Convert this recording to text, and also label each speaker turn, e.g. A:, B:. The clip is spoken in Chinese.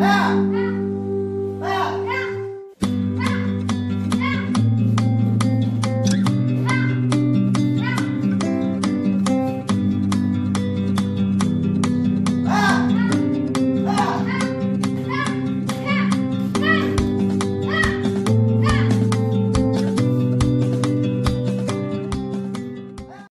A: 哎。